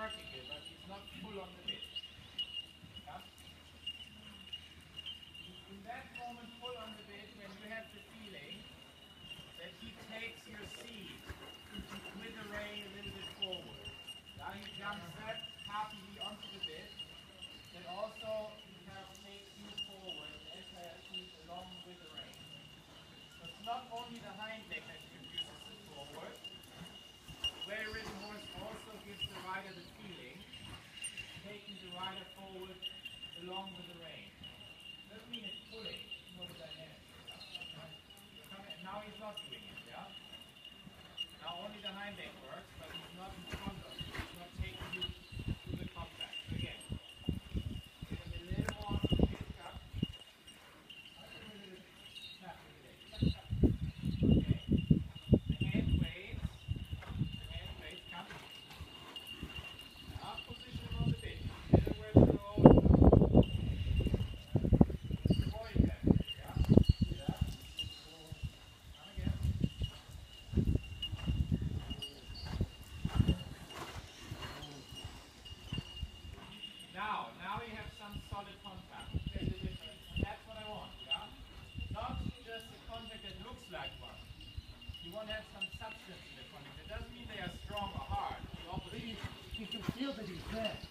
parking. along with the rein. Doesn't mean it's pulling, nor is that Now he's not doing it, yeah? Now only the hind leg works, but he's not in front solid contact. There's a difference. And that's what I want, yeah? Not just a contact that looks like one. You want to have some substance in the contact. It doesn't mean they are strong or hard. You can feel that he's there.